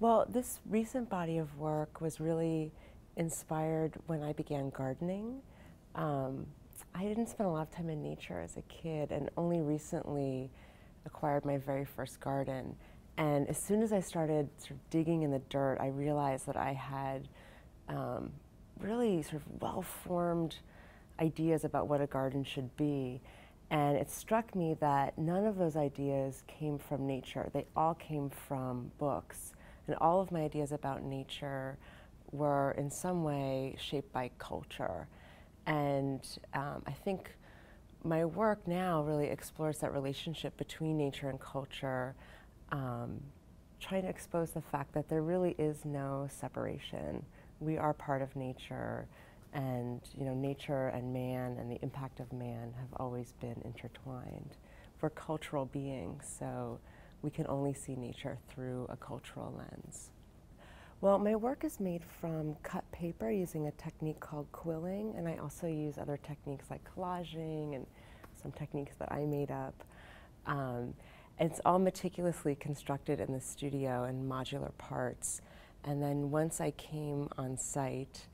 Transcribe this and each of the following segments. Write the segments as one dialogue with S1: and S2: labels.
S1: Well, this recent body of work was really inspired when I began gardening. Um, I didn't spend a lot of time in nature as a kid and only recently acquired my very first garden. And as soon as I started sort of digging in the dirt, I realized that I had um, really sort of well formed ideas about what a garden should be. And it struck me that none of those ideas came from nature, they all came from books. And all of my ideas about nature were in some way shaped by culture. And um, I think my work now really explores that relationship between nature and culture, um, trying to expose the fact that there really is no separation. We are part of nature, and you know, nature and man and the impact of man have always been intertwined. We're cultural beings, so we can only see nature through a cultural lens. Well, my work is made from cut paper using a technique called quilling, and I also use other techniques like collaging and some techniques that I made up. Um, it's all meticulously constructed in the studio in modular parts. And then once I came on site,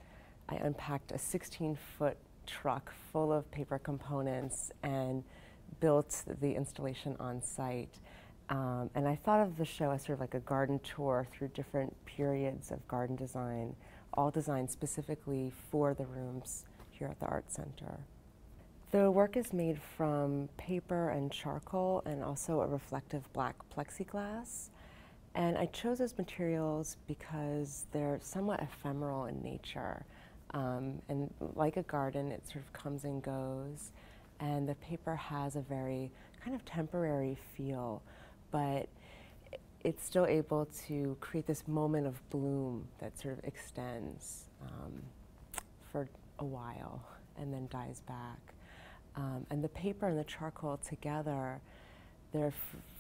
S1: I unpacked a 16 foot truck full of paper components and built the installation on site. Um, and I thought of the show as sort of like a garden tour through different periods of garden design, all designed specifically for the rooms here at the Art Center. The work is made from paper and charcoal and also a reflective black plexiglass. And I chose those materials because they're somewhat ephemeral in nature. Um, and like a garden, it sort of comes and goes. And the paper has a very kind of temporary feel but it's still able to create this moment of bloom that sort of extends um, for a while and then dies back. Um, and the paper and the charcoal together, they're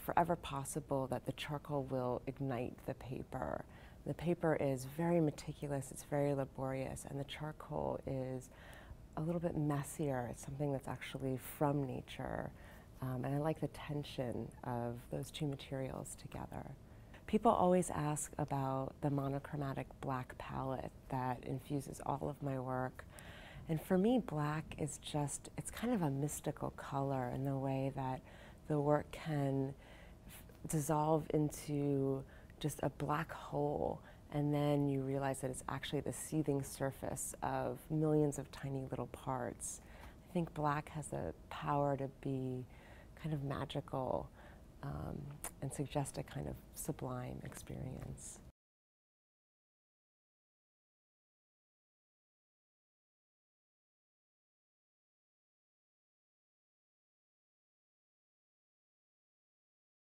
S1: forever possible that the charcoal will ignite the paper. The paper is very meticulous, it's very laborious, and the charcoal is a little bit messier. It's something that's actually from nature. Um, and I like the tension of those two materials together. People always ask about the monochromatic black palette that infuses all of my work. And for me, black is just, it's kind of a mystical color in the way that the work can dissolve into just a black hole and then you realize that it's actually the seething surface of millions of tiny little parts. I think black has the power to be kind of magical um, and suggest a kind of sublime experience.